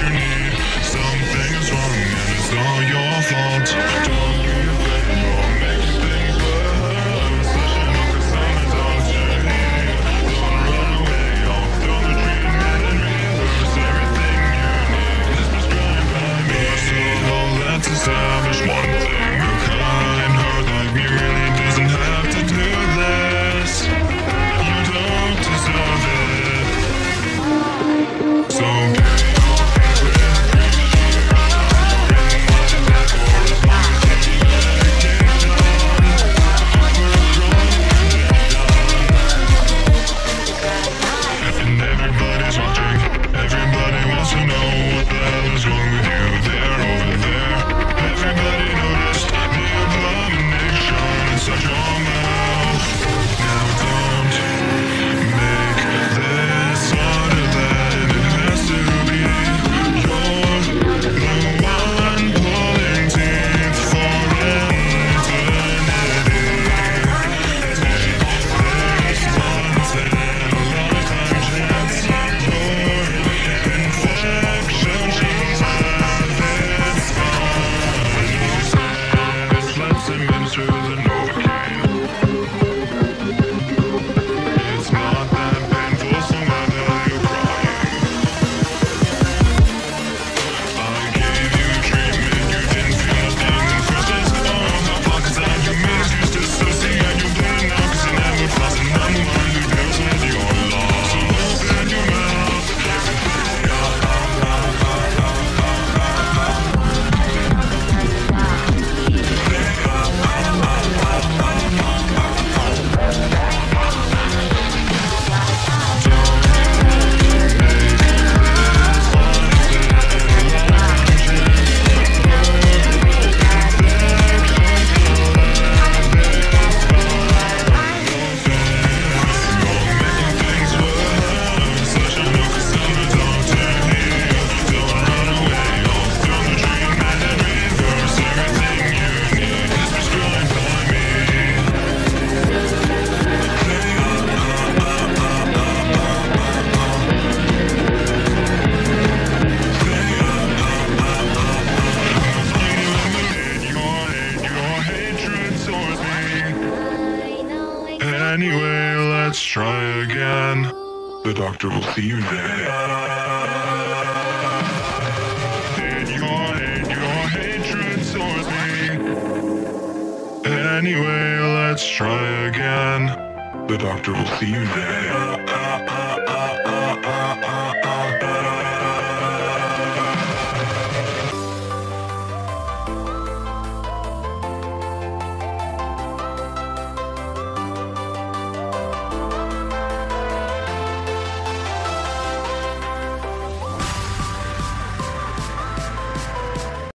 you need. Something's wrong and it's not your fault. Don't Anyway, let's try again. The doctor will see you there. In your, and your hatred towards me. Anyway, let's try again. The doctor will see you there.